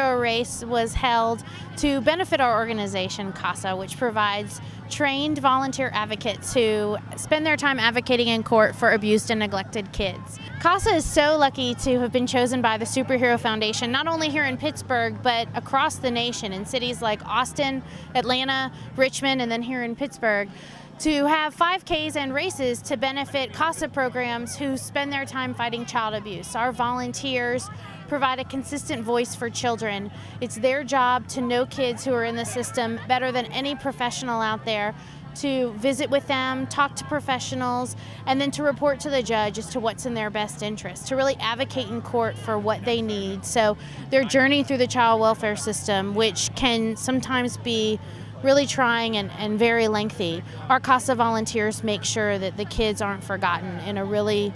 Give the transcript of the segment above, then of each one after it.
superhero race was held to benefit our organization, CASA, which provides trained volunteer advocates who spend their time advocating in court for abused and neglected kids. CASA is so lucky to have been chosen by the Superhero Foundation, not only here in Pittsburgh, but across the nation in cities like Austin, Atlanta, Richmond, and then here in Pittsburgh to have 5Ks and races to benefit CASA programs who spend their time fighting child abuse. Our volunteers provide a consistent voice for children. It's their job to know kids who are in the system better than any professional out there to visit with them, talk to professionals, and then to report to the judge as to what's in their best interest, to really advocate in court for what they need. So their journey through the child welfare system, which can sometimes be really trying and, and very lengthy. Our CASA volunteers make sure that the kids aren't forgotten in a really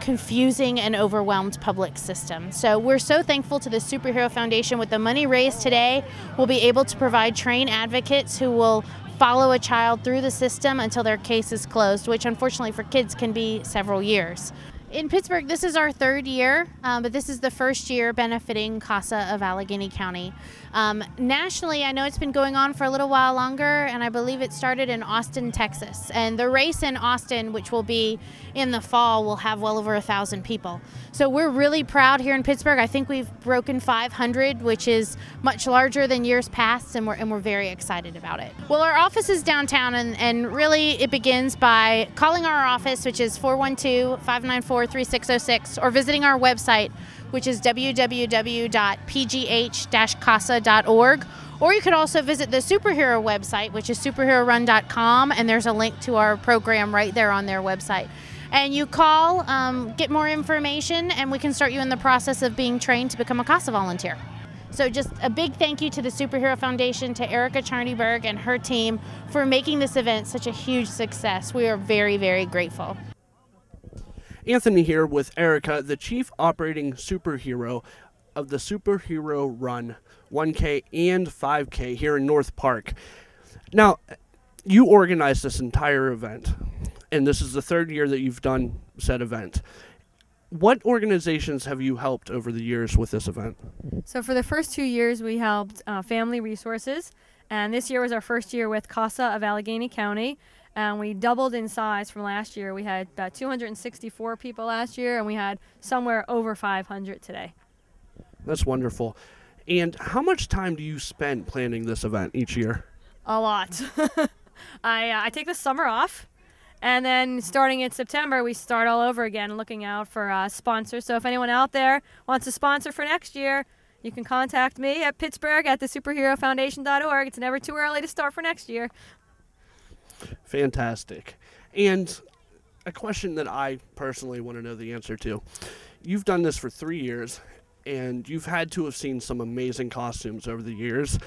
confusing and overwhelmed public system. So we're so thankful to the Superhero Foundation. With the money raised today, we'll be able to provide trained advocates who will follow a child through the system until their case is closed, which unfortunately for kids can be several years. In Pittsburgh, this is our third year, um, but this is the first year benefiting CASA of Allegheny County. Um, nationally, I know it's been going on for a little while longer, and I believe it started in Austin, Texas. And the race in Austin, which will be in the fall, will have well over a thousand people. So we're really proud here in Pittsburgh. I think we've broken 500, which is much larger than years past, and we're, and we're very excited about it. Well, our office is downtown, and, and really it begins by calling our office, which is 412 594 3606, or visiting our website which is www.pgh-casa.org. Or you could also visit the superhero website, which is superherorun.com, and there's a link to our program right there on their website. And you call, um, get more information, and we can start you in the process of being trained to become a CASA volunteer. So, just a big thank you to the Superhero Foundation, to Erica Charneyberg and her team for making this event such a huge success. We are very, very grateful. Anthony here with Erica, the chief operating superhero of the Superhero Run 1K and 5K here in North Park. Now, you organized this entire event, and this is the third year that you've done said event. What organizations have you helped over the years with this event? So, for the first two years, we helped uh, Family Resources, and this year was our first year with CASA of Allegheny County and we doubled in size from last year. We had about 264 people last year, and we had somewhere over 500 today. That's wonderful. And how much time do you spend planning this event each year? A lot. I, uh, I take the summer off, and then starting in September, we start all over again looking out for uh, sponsors. So if anyone out there wants to sponsor for next year, you can contact me at Pittsburgh at the superherofoundation.org. It's never too early to start for next year. Fantastic. And a question that I personally want to know the answer to. You've done this for three years, and you've had to have seen some amazing costumes over the years.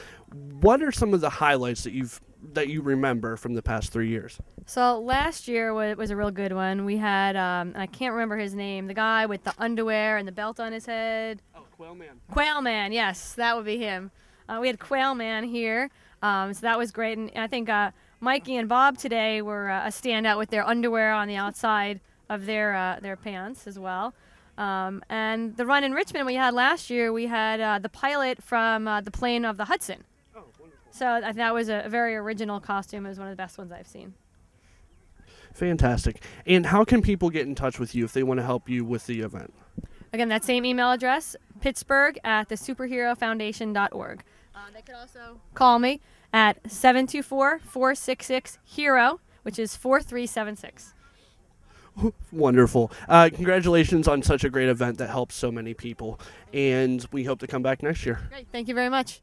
What are some of the highlights that you've that you remember from the past three years? So last year was, was a real good one. We had um, I can't remember his name, the guy with the underwear and the belt on his head. Oh, Quail Man. Quail Man, yes, that would be him. Uh, we had Quail Man here, um, so that was great, and I think. Uh, Mikey and Bob today were uh, a standout with their underwear on the outside of their uh, their pants as well. Um, and the run in Richmond we had last year, we had uh, the pilot from uh, the plane of the Hudson. Oh, wonderful. So that was a very original costume. It was one of the best ones I've seen. Fantastic. And how can people get in touch with you if they want to help you with the event? Again, that same email address, pittsburgh at the superherofoundation.org. Uh, they could also call me at 724 466 HERO, which is 4376. Wonderful. Uh, congratulations on such a great event that helps so many people. And we hope to come back next year. Great. Thank you very much.